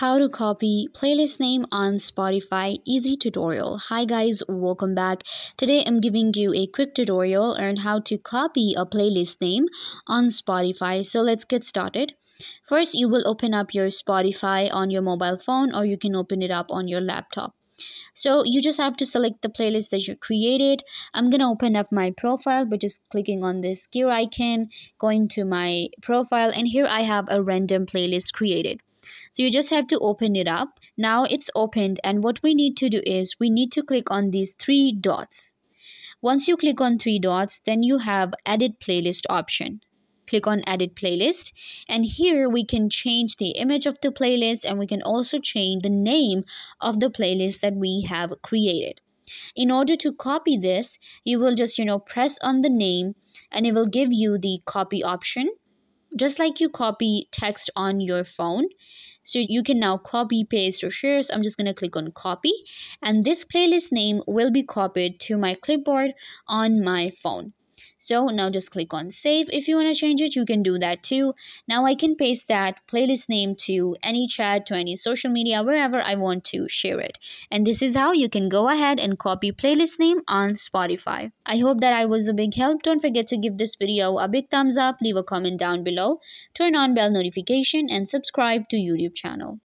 how to copy playlist name on spotify. Easy tutorial. Hi guys. Welcome back. Today i'm giving you a quick tutorial on how to copy a playlist name on spotify. So let's get started. First you will open up your spotify on your mobile phone or you can open it up on your laptop. So you just have to select the playlist that you created. I'm gonna open up my profile by just clicking on this gear icon going to my profile and here i have a random playlist created so you just have to open it up. Now it's opened and what we need to do is we need to click on these three dots. Once you click on three dots then you have edit playlist option. Click on edit playlist and here we can change the image of the playlist and we can also change the name of the playlist that we have created. In order to copy this you will just you know press on the name and it will give you the copy option just like you copy text on your phone so you can now copy paste or share. So i'm just going to click on copy. And this playlist name will be copied to my clipboard on my phone so now just click on save. If you want to change it, you can do that too. Now I can paste that playlist name to any chat, to any social media, wherever I want to share it. And this is how you can go ahead and copy playlist name on Spotify. I hope that I was a big help. Don't forget to give this video a big thumbs up, leave a comment down below, turn on bell notification and subscribe to YouTube channel.